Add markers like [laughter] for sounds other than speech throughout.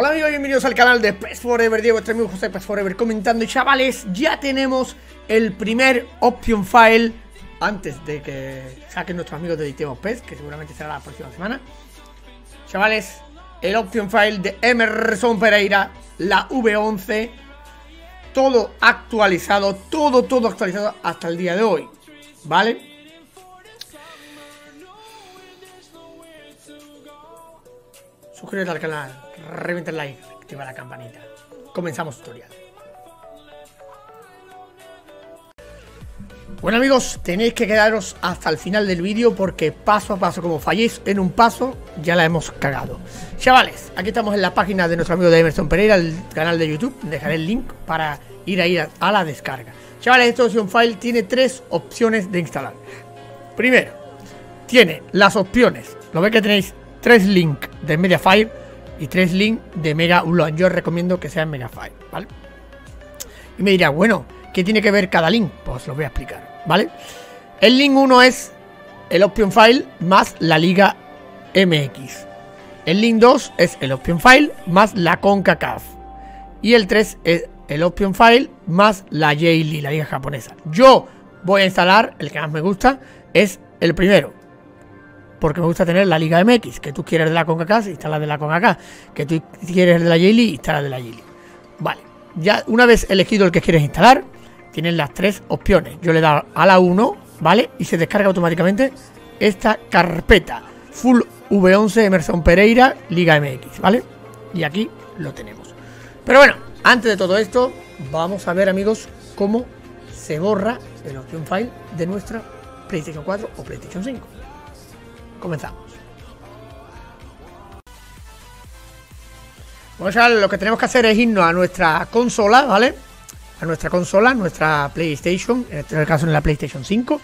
Hola amigos, bienvenidos al canal de PES Forever, Diego, vuestro amigo José PES Forever comentando. Y chavales, ya tenemos el primer option file antes de que saquen nuestros amigos de Editemos PES, que seguramente será la próxima semana. Chavales, el option file de Emerson Pereira, la V11 Todo actualizado, todo, todo actualizado hasta el día de hoy ¿Vale? Suscríbete al canal, revienta el like, activa la campanita. Comenzamos tutorial. Bueno amigos, tenéis que quedaros hasta el final del vídeo porque paso a paso, como falléis en un paso, ya la hemos cagado. Chavales, aquí estamos en la página de nuestro amigo de Emerson Pereira, el canal de YouTube. Dejaré el link para ir ahí a, la descarga. Chavales, este option file tiene tres opciones de instalar. Primero, tiene las opciones. Lo ve que tenéis tres links de Mediafire y tres links de Mega Upload. Yo recomiendo que sean Mediafire, ¿vale? Y me dirá, bueno, ¿qué tiene que ver cada link? Pues lo voy a explicar, ¿vale? El link 1 es el Option File más la Liga MX. El link 2 es el Option File más la CONCACAF. Y el 3 es el Option File más la J-League, la liga japonesa. Yo voy a instalar, el que más me gusta, es el primero porque me gusta tener la Liga MX, que tú quieres de la CONCACAF, instala de la CONCACAF, que tú quieres de la J-League, de la J-League. Vale, ya una vez elegido el que quieres instalar, tienes las tres opciones. Yo le he dado a la 1, ¿vale? Y se descarga automáticamente esta carpeta. Full V11 Emerson Pereira Liga MX, ¿vale? Y aquí lo tenemos. Pero bueno, antes de todo esto, vamos a ver amigos cómo se borra el option file de nuestra PlayStation 4 o PlayStation 5. Comenzamos. Bueno, ya lo que tenemos que hacer es irnos a nuestra consola, ¿vale? A nuestra consola, nuestra PlayStation, en este caso en la PlayStation 5.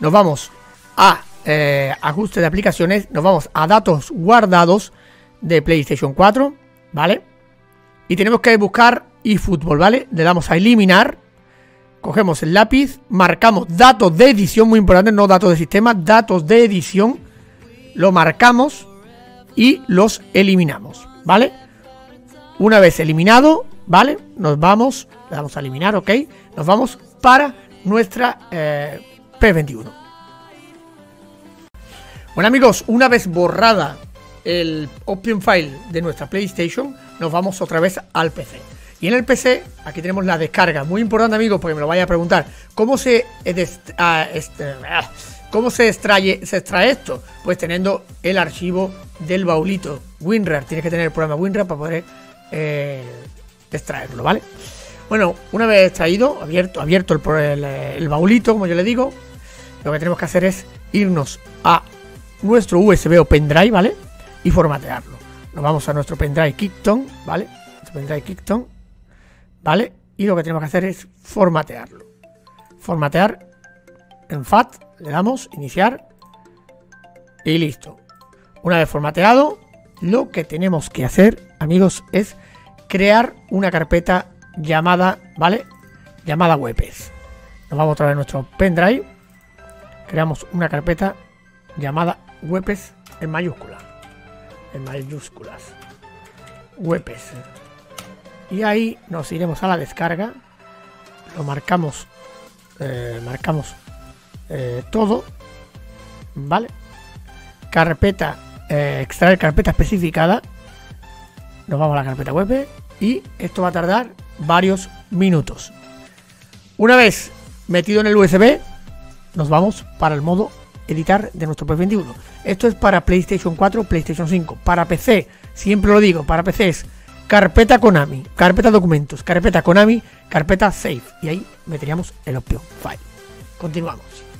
Nos vamos a eh, ajuste de aplicaciones, nos vamos a datos guardados de PlayStation 4, ¿vale? Y tenemos que buscar eFootball, ¿vale? Le damos a eliminar, cogemos el lápiz, marcamos datos de edición, muy importante, no datos de sistema, datos de edición lo marcamos y los eliminamos, ¿vale? Una vez eliminado, ¿vale? Nos vamos, le damos a eliminar, ¿ok? Nos vamos para nuestra eh, P21. Bueno amigos, una vez borrada el Option File de nuestra PlayStation, nos vamos otra vez al PC. Y en el PC, aquí tenemos la descarga. Muy importante amigos, porque me lo vaya a preguntar. ¿Cómo se... Ah, este, ah, ¿Cómo se extrae, se extrae esto? Pues teniendo el archivo del baulito WinRAR. Tienes que tener el programa WinRAR para poder eh, extraerlo, ¿vale? Bueno, una vez extraído, abierto, abierto el, el, baulito, como yo le digo, lo que tenemos que hacer es irnos a nuestro USB o pendrive, ¿vale? Y formatearlo. Nos vamos a nuestro pendrive Kickton, ¿vale? Nuestro pendrive Kickton, ¿vale? Y lo que tenemos que hacer es formatearlo. Formatear en FAT le damos iniciar y listo. Una vez formateado, lo que tenemos que hacer, amigos, es crear una carpeta llamada, ¿vale? Llamada webs. Nos vamos otra vez a nuestro pendrive. Creamos una carpeta llamada webs en mayúsculas. En mayúsculas. Webs. Y ahí nos iremos a la descarga. Lo marcamos. Eh, marcamos eh, todo, ¿vale? Carpeta, eh, extraer carpeta especificada. Nos vamos a la carpeta web y esto va a tardar varios minutos. Una vez metido en el USB, nos vamos para el modo editar de nuestro P21. Esto es para PlayStation 4, PlayStation 5. Para PC, siempre lo digo, para PC es carpeta Konami, carpeta documentos, carpeta Konami, carpeta save. Y ahí meteríamos el option file. Continuamos.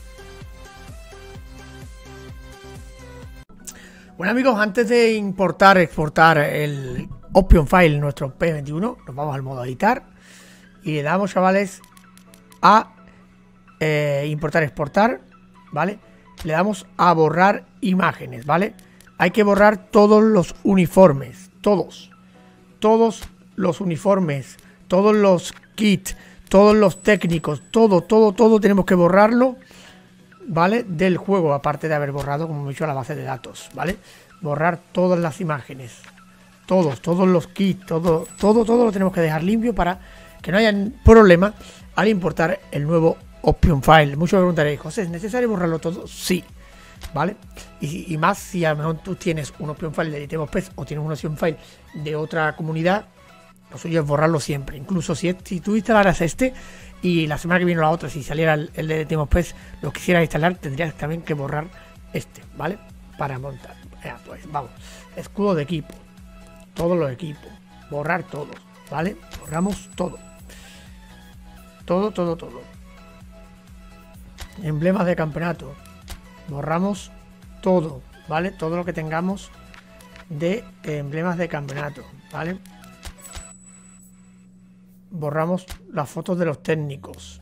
Bueno amigos, antes de importar, exportar el Option File, nuestro P21, nos vamos al modo editar y le damos, chavales, a eh, importar, exportar, ¿vale? Le damos a borrar imágenes, ¿vale? Hay que borrar todos los uniformes, todos, todos los uniformes, todos los kits, todos los técnicos, todo, todo, todo tenemos que borrarlo ¿vale? Del juego, aparte de haber borrado, como he dicho, la base de datos, ¿vale? Borrar todas las imágenes, todos, todos los kits, todo, todo, todo lo tenemos que dejar limpio para que no haya problema al importar el nuevo Option File. Muchos me preguntaréis, José, ¿es necesario borrarlo todo? Sí, ¿vale? Y, más si a lo mejor tú tienes un Option File de Editemos o tienes un Option File de otra comunidad, lo suyo es borrarlo siempre. Incluso si, si tú instalaras este y la semana que viene la otra, si saliera el, de Editemos lo quisieras instalar, tendrías también que borrar este, ¿vale? Para montar. pues vamos, escudo de equipo, todos los equipos, borrar todos, ¿vale? Borramos todo. Todo, todo, todo. Emblemas de campeonato. Borramos todo, ¿vale? Todo lo que tengamos de emblemas de campeonato, ¿vale? Borramos las fotos de los técnicos.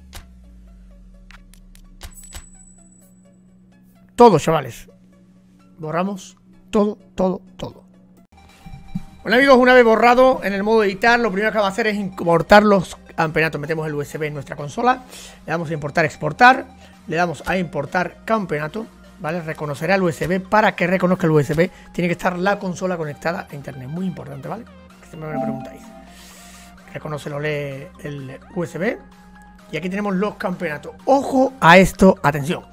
Todo, chavales. Borramos todo, todo, todo. Bueno amigos, una vez borrado en el modo editar, lo primero que vamos a hacer es importar los campeonatos. Metemos el USB en nuestra consola, le damos a importar, exportar, le damos a importar campeonato, ¿vale? Reconocerá el USB, para que reconozca el USB tiene que estar la consola conectada a internet, muy importante, ¿vale? Que me preguntáis. Reconoce, lo lee el USB y aquí tenemos los campeonatos. Ojo a esto, atención.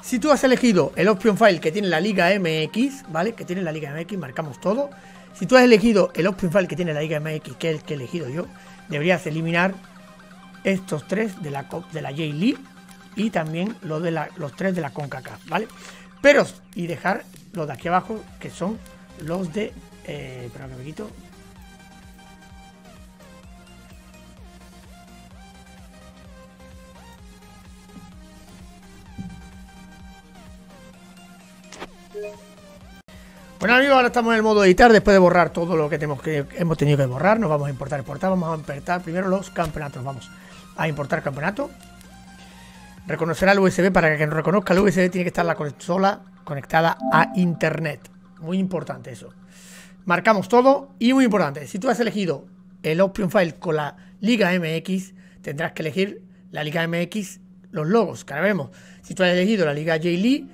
Si tú has elegido el option file que tiene la Liga MX, ¿vale? Que tiene la Liga MX, marcamos todo. Si tú has elegido el option file que tiene la Liga MX, que es el que he elegido yo, deberías eliminar estos tres de la, de la J-League y también los, de los tres de la CONCACAF, ¿vale? Pero, y dejar los de aquí abajo, que son los de... Eh, espera que me. Bueno amigos, ahora estamos en el modo editar, después de borrar todo lo que, tenemos que hemos tenido que borrar, nos vamos a importar, exportar, vamos a importar primero los campeonatos, vamos a importar campeonato. Reconocerá el USB, para que reconozca el USB tiene que estar la consola conectada a internet, muy importante eso. Marcamos todo y muy importante, si tú has elegido el option file con la Liga MX, tendrás que elegir la Liga MX, los logos, que ahora vemos. Si tú has elegido la Liga J-League,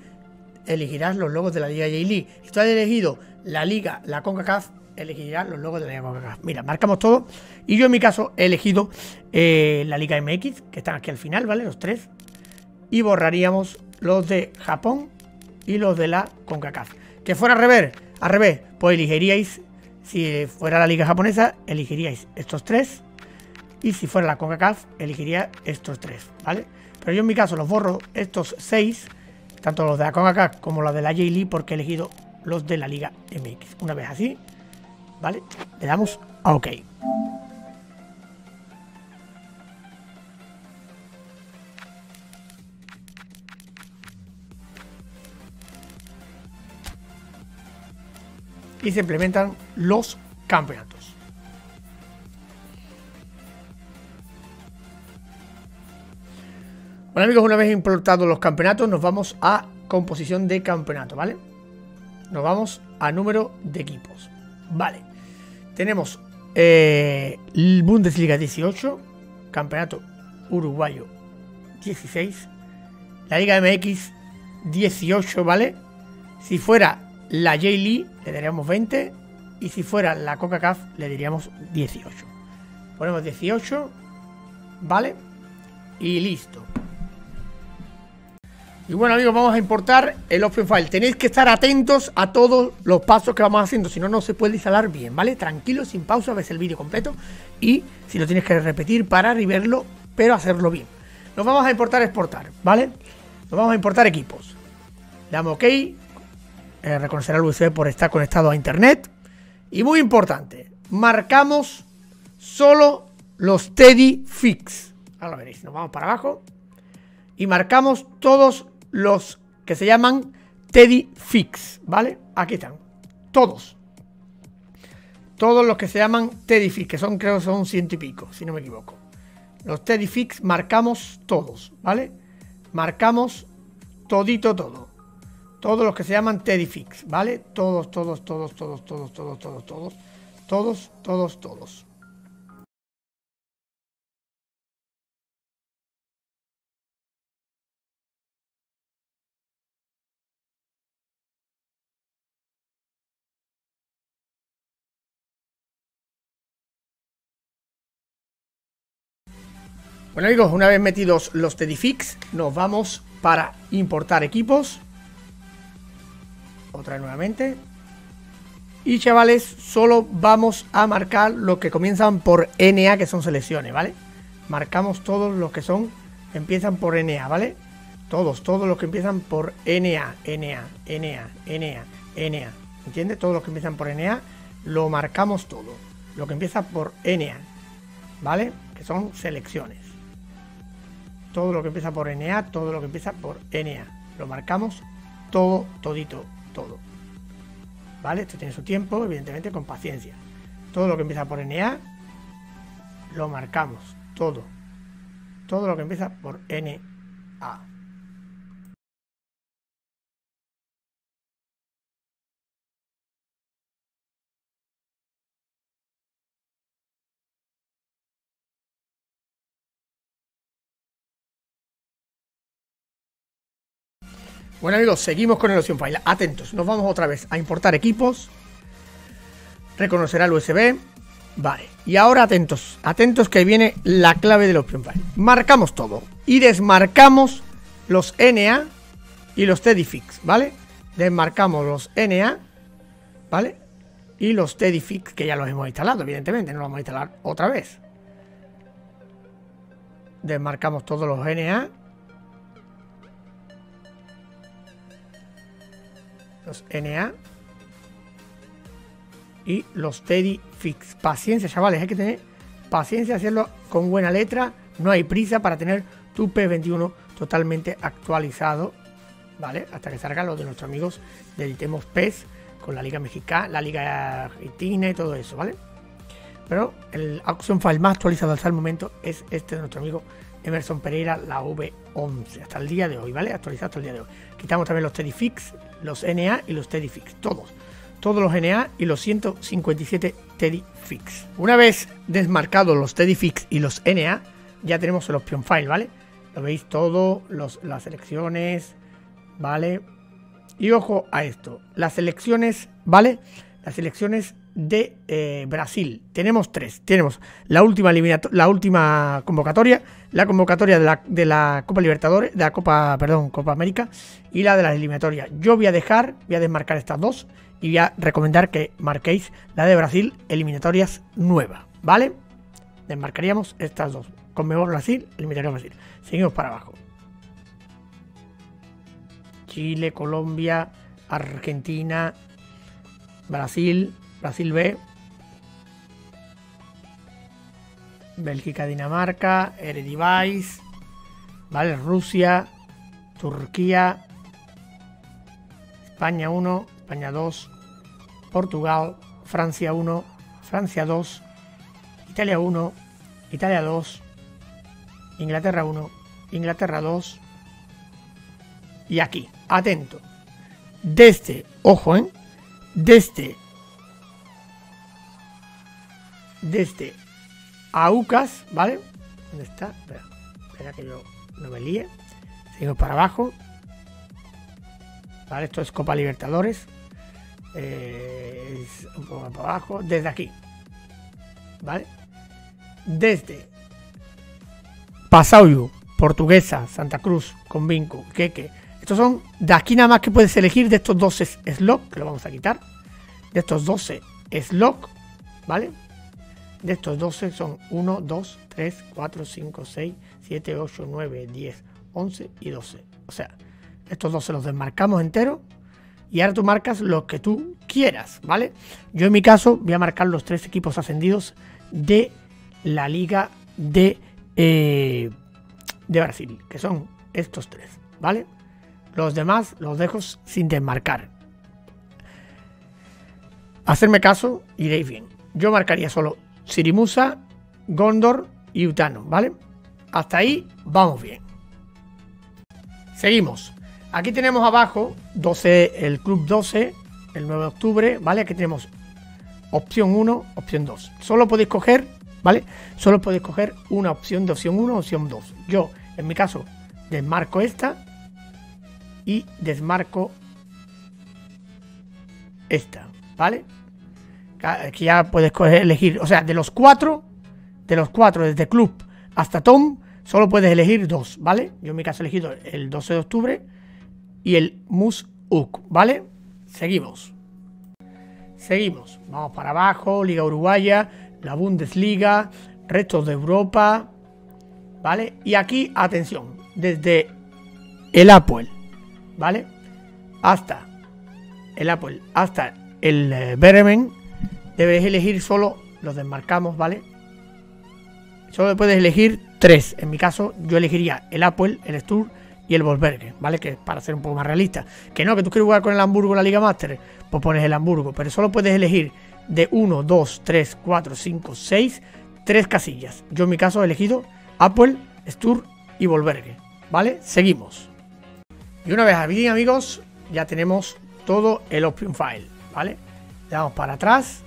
elegirás los logos de la Liga J-League. Si tú has elegido la Liga, la CONCACAF, elegirás los logos de la Liga CONCACAF. Mira, marcamos todo. Y yo en mi caso he elegido eh, la Liga MX, que están aquí al final, ¿vale? Los tres. Y borraríamos los de Japón y los de la CONCACAF. Que fuera al revés, al revés, pues elegiríais, si fuera la Liga Japonesa, elegiríais estos tres. Y si fuera la CONCACAF, elegiría estos tres, ¿vale? Pero yo en mi caso los borro estos seis tanto los de la como los de la J-League, porque he elegido los de la Liga MX. Una vez así, ¿vale? Le damos a OK. Y se implementan los campeonatos. Bueno amigos, una vez importados los campeonatos, nos vamos a composición de campeonato, ¿vale? Nos vamos a número de equipos. Vale. Tenemos eh, Bundesliga 18, Campeonato Uruguayo 16, la Liga MX 18, ¿vale? Si fuera la J-League le daríamos 20 y si fuera la Coca-Caf le diríamos 18. Ponemos 18, ¿vale? Y listo. Y bueno amigos, vamos a importar el Option File. Tenéis que estar atentos a todos los pasos que vamos haciendo, si no, no se puede instalar bien, ¿vale? Tranquilo, sin pausa, ves el vídeo completo y si lo tienes que repetir, parar y pero hacerlo bien. Nos vamos a importar, exportar, ¿vale? Nos vamos a importar equipos. Le damos OK, eh, reconocerá el USB por estar conectado a internet. Y muy importante, marcamos solo los Teddy Fix. Ahora veréis, nos vamos para abajo y marcamos todos los que se llaman Teddy Fix, ¿vale? Aquí están, todos. Todos los que se llaman Teddy Fix, que son creo son ciento y pico, si no me equivoco. Los Teddy Fix marcamos todos, ¿vale? Marcamos todito todo. Todos los que se llaman Teddy Fix, ¿vale? Todos, todos, todos, todos, todos, todos, todos, todos, todos, todos, todos. Bueno amigos, una vez metidos los Teddyfix, nos vamos para importar equipos. Otra nuevamente. Y chavales, solo vamos a marcar los que comienzan por NA, que son selecciones, ¿vale? Marcamos todos los que son, empiezan por NA, ¿vale? Todos, todos los que empiezan por NA, NA, NA, NA, NA. ¿Entiendes? Todos los que empiezan por NA, lo marcamos todo. Lo que empieza por NA, ¿vale? Que son selecciones todo lo que empieza por NA, todo lo que empieza por NA. Lo marcamos todo, todito, todo. ¿Vale? Esto tiene su tiempo, evidentemente con paciencia. Todo lo que empieza por NA, lo marcamos, todo. Todo lo que empieza por NA. Bueno amigos, seguimos con el Option File. Atentos, nos vamos otra vez a importar equipos. Reconocerá el USB. Vale, y ahora atentos, atentos que viene la clave del Option File. Marcamos todo y desmarcamos los NA y los Teddyfix, ¿vale? Desmarcamos los NA, ¿vale? Y los Teddyfix, que ya los hemos instalado, evidentemente, no los vamos a instalar otra vez. Desmarcamos todos los NA los NA y los Teddy Fix. Paciencia, chavales, hay que tener paciencia, hacerlo con buena letra. No hay prisa para tener tu P21 totalmente actualizado, ¿vale? Hasta que salga lo de nuestros amigos del Itemos PES con la Liga Mexicana, la Liga Argentina y todo eso, ¿vale? Pero el Action File más actualizado hasta el momento es este de nuestro amigo Emerson Pereira, la V11, hasta el día de hoy, ¿vale? Actualizado hasta el día de hoy. Quitamos también los Teddy Fix, los NA y los Teddy Fix, todos. Todos los NA y los 157 Teddy Fix. Una vez desmarcados los Teddy Fix y los NA, ya tenemos el Option File, ¿vale? Lo veis todo, las selecciones, ¿vale? Y ojo a esto, las selecciones, ¿vale? Las selecciones de eh, Brasil. Tenemos tres. Tenemos la última, la última convocatoria, la convocatoria de la, de la, Copa Libertadores, de la Copa, perdón, Copa América y la de la eliminatoria. Yo voy a dejar, voy a desmarcar estas dos y voy a recomendar que marquéis la de Brasil, eliminatorias nueva, ¿vale? Desmarcaríamos estas dos. Conmebol Brasil, eliminatoria Brasil. Seguimos para abajo. Chile, Colombia, Argentina, Brasil, Brasil B, Bélgica, Dinamarca, Eredivisie, ¿vale? Rusia, Turquía, España 1, España 2, Portugal, Francia 1, Francia 2, Italia 1, Italia 2, Inglaterra 1, Inglaterra 2 y aquí, atento, desde, ojo, ¿eh? desde desde Aucas, ¿vale? ¿Dónde está? Espera, que yo no me líe. Sigo para abajo. Vale, esto es Copa Libertadores. Eh, un poco para abajo. Desde aquí. ¿Vale? Desde Pasauyu, Portuguesa, Santa Cruz, Convinco, Queque. Estos son de aquí nada más que puedes elegir de estos 12 slots, que lo vamos a quitar. De estos 12 slots, ¿vale? De estos 12 son 1, 2, 3, 4, 5, 6, 7, 8, 9, 10, 11 y 12. O sea, estos 12 los desmarcamos enteros y ahora tú marcas lo que tú quieras, ¿vale? Yo en mi caso voy a marcar los tres equipos ascendidos de la liga de, eh, de Brasil, que son estos tres, ¿vale? Los demás los dejo sin desmarcar. Hacerme caso, iréis bien. Yo marcaría solo Sirimusa, Gondor y Utano, ¿vale? Hasta ahí vamos bien. Seguimos. Aquí tenemos abajo 12, el club 12, el 9 de octubre, ¿vale? Aquí tenemos opción 1, opción 2. Solo podéis coger, ¿vale? Solo podéis coger una opción de opción 1, opción 2. Yo, en mi caso, desmarco esta y desmarco esta, ¿vale? Que ya puedes elegir, o sea, de los cuatro, de los cuatro, desde Club hasta Tom, solo puedes elegir dos, ¿vale? Yo en mi caso he elegido el 12 de octubre y el Mus UC, ¿vale? Seguimos. Seguimos. Vamos para abajo, Liga Uruguaya, la Bundesliga, restos de Europa, ¿vale? Y aquí, atención, desde el Apple, ¿vale? Hasta el Apple, hasta el eh, Bremen, debes elegir solo, los desmarcamos, ¿vale? Solo puedes elegir tres. En mi caso, yo elegiría el Apple, el Stur y el Volkswagen, ¿vale? Que para ser un poco más realista. Que no, que tú quieres jugar con el Hamburgo en la Liga Master, pues pones el Hamburgo. Pero solo puedes elegir de 1, 2, 3, 4, 5, 6, tres casillas. Yo en mi caso he elegido Apple, Stur y Volvergue. ¿Vale? Seguimos. Y una vez aquí, amigos, ya tenemos todo el Option File. ¿Vale? Le damos para atrás.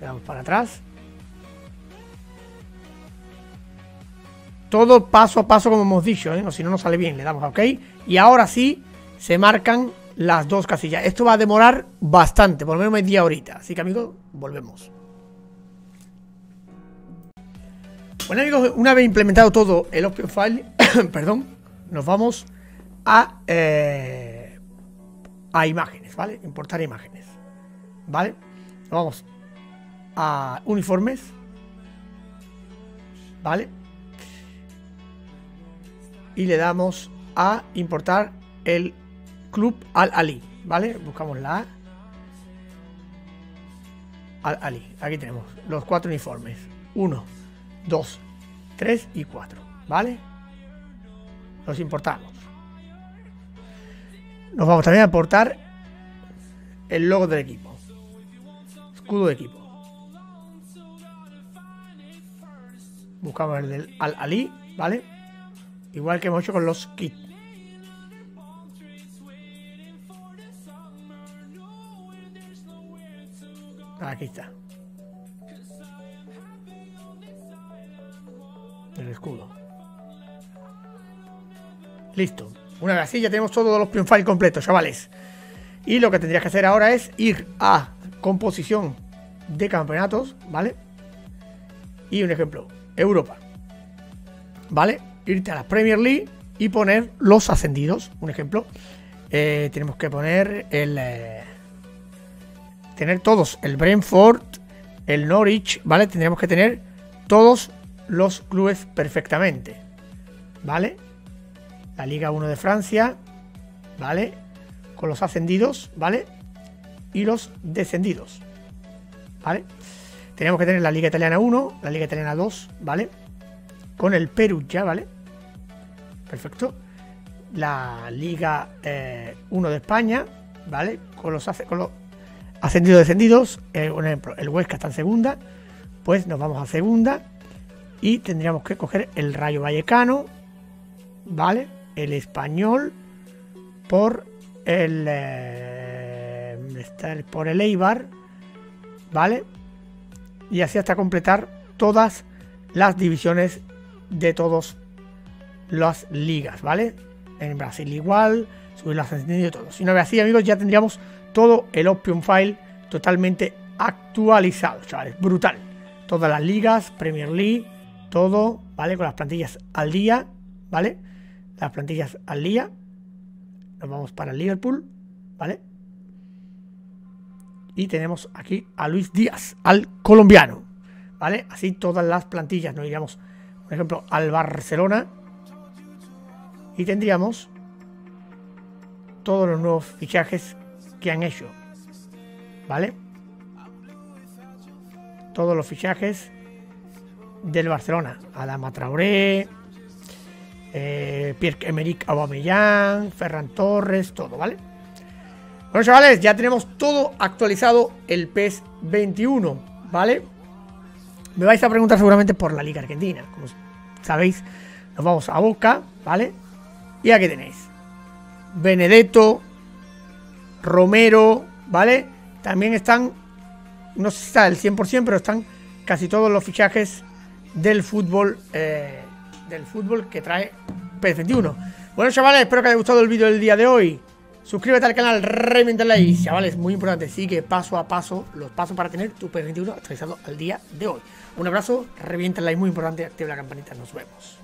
Le damos para atrás. Todo paso a paso como hemos dicho, ¿eh? si no nos sale bien, le damos a OK. Y ahora sí, se marcan las dos casillas. Esto va a demorar bastante, por lo menos media horita. Así que amigos, volvemos. Bueno amigos, una vez implementado todo el Option File, [coughs] perdón, nos vamos a, eh, a imágenes, ¿vale? Importar imágenes, ¿vale? Vamos a uniformes, ¿vale? Y le damos a importar el club Al Ali, ¿vale? Buscamos la Al Ali, aquí tenemos los cuatro uniformes, uno 2, 3 y 4, ¿vale? Los importamos. Nos vamos también a aportar el logo del equipo. Escudo de equipo. Buscamos el del Al Ali, ¿vale? Igual que hemos hecho con los kits. Aquí está. el escudo. Listo. Una vez así ya tenemos todos los print file completos, chavales. Y lo que tendrías que hacer ahora es ir a composición de campeonatos, ¿vale? Y un ejemplo, Europa. ¿Vale? Irte a la Premier League y poner los ascendidos. Un ejemplo. Eh, tenemos que poner el... Eh, tener todos. El Brentford, el Norwich, ¿vale? Tendríamos que tener todos los clubes perfectamente. ¿Vale? La Liga 1 de Francia, ¿vale? Con los ascendidos, ¿vale? Y los descendidos, ¿vale? Tenemos que tener la Liga Italiana 1, la Liga Italiana 2, ¿vale? Con el ya ¿vale? Perfecto. La Liga 1 eh, de España, ¿vale? Con los, ascendidos descendidos, eh, un ejemplo, el Huesca está en segunda, pues nos vamos a segunda y tendríamos que coger el Rayo Vallecano, ¿vale? El español por el, eh, por el Eibar, ¿vale? Y así hasta completar todas las divisiones de todas las ligas, ¿vale? En Brasil igual, subir las de todos. Si no ve así, amigos, ya tendríamos todo el Option File totalmente actualizado, chavales. Brutal. Todas las ligas, Premier League, todo, ¿vale? Con las plantillas al día, ¿vale? Las plantillas al día. Nos vamos para Liverpool, ¿vale? Y tenemos aquí a Luis Díaz, al colombiano, ¿vale? Así todas las plantillas. Nos iríamos, por ejemplo, al Barcelona. Y tendríamos todos los nuevos fichajes que han hecho, ¿vale? Todos los fichajes del Barcelona. Adama Traoré, eh, Pierre-Emerick Aubameyang, Ferran Torres, todo, ¿vale? Bueno, chavales, ya tenemos todo actualizado el PES 21, ¿vale? Me vais a preguntar seguramente por la Liga Argentina. Como sabéis, nos vamos a Boca, ¿vale? Y aquí tenéis. Benedetto, Romero, ¿vale? También están, no sé si está el 100%, pero están casi todos los fichajes del fútbol eh, del fútbol que trae PS21. Bueno chavales, espero que haya gustado el vídeo del día de hoy. Suscríbete al canal, revienta y chavales, muy importante, sigue paso a paso los pasos para tener tu PS21 actualizado al día de hoy. Un abrazo, revienta like, muy importante, activa la campanita, nos vemos.